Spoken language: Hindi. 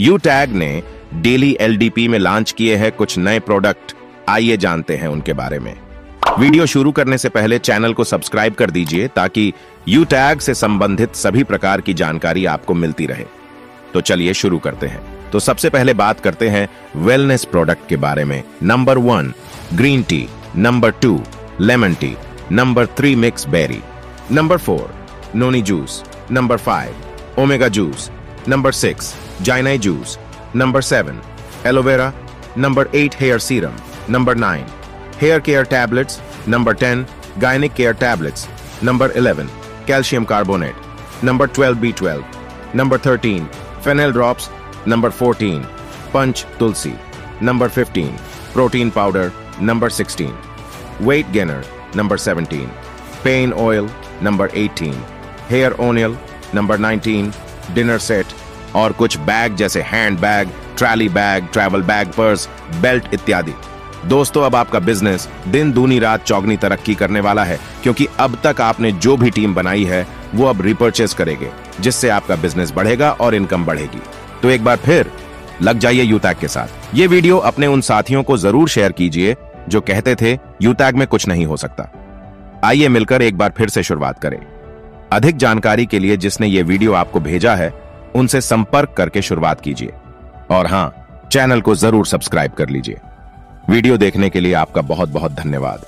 यू टैग ने डेली एलडीपी में लॉन्च किए हैं कुछ नए प्रोडक्ट आइए जानते हैं उनके बारे में। वीडियो शुरू करने से पहले चैनल को सब्सक्राइब कर दीजिए ताकि यू टैग से संबंधित सभी प्रकार की जानकारी आपको मिलती रहे। तो चलिए शुरू करते हैं। तो सबसे पहले बात करते हैं वेलनेस प्रोडक्ट के बारे में। Number one green tea number two lemon tea number three mix berry number four noni juice number five omega juice Number 6. Jainai Juice Number 7. Aloe Vera Number 8. Hair Serum Number 9. Hair Care Tablets Number 10. Gynec Care Tablets Number 11. Calcium Carbonate Number 12. B12 Number 13. Fennel Drops Number 14. Punch Tulsi Number 15. Protein Powder Number 16. Weight Gainer Number 17. Pain Oil Number 18. Hair Oil Number 19. Dinner set और कुछ बैग जैसे hand bag trolley bag travel bag purse belt इत्यादि। दोस्तों, अब आपका बिज़नेस दिन, दूनी, रात, चौगनी तरक्की करने वाला है, क्योंकि अब तक आपने जो भी टीम बनाई है, वो अब रिपर्चेस करेंगे, जिससे आपका बिज़नेस बढ़ेगा और इनकम बढ़ेगी। तो एक बार फिर, लग जाइए यूटैग के साथ। ये वीडियो अपने उन साथियों को ज़रूर शेयर कीजिए, जो कहते थे यूटैग में कुछ नहीं हो सकता। आइए मिलकर एक बार फिर से शुरुआत करें। अधिक जानकारी के लिए जिसने ये वीडियो आपको भेजा है, उनसे संपर्क करके शुरुआत कीजिए। और हाँ, चैनल को ज़रूर सब्सक्राइब कर लीजिए। वीडियो देखने के लिए आपका बहुत बहुत धन्यवाद।